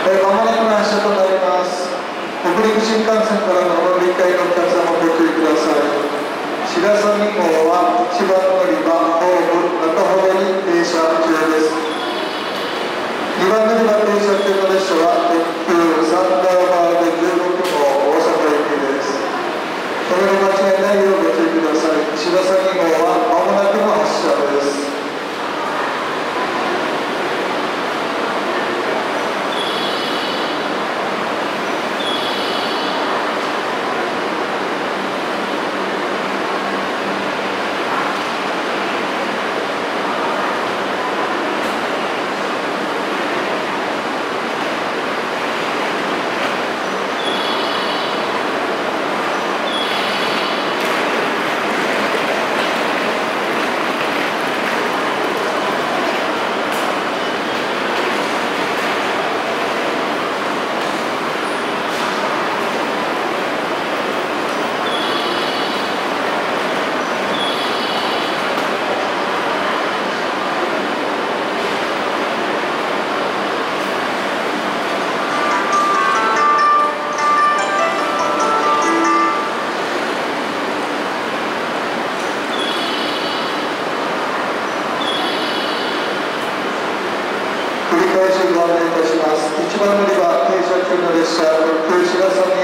えー、間もなく発車となります。北陸新幹線からの乗り換えのお客様ご注意ください。白鷺号は一番乗り場ホーム中ほどに停車中です。2番乗り場停車中の列車は特急サンダーバード16号大阪行きです。これに間違いないようご注意ください。白鷺号は繰り返しご案内いたします。一番乗り場停車中の列車、停止が3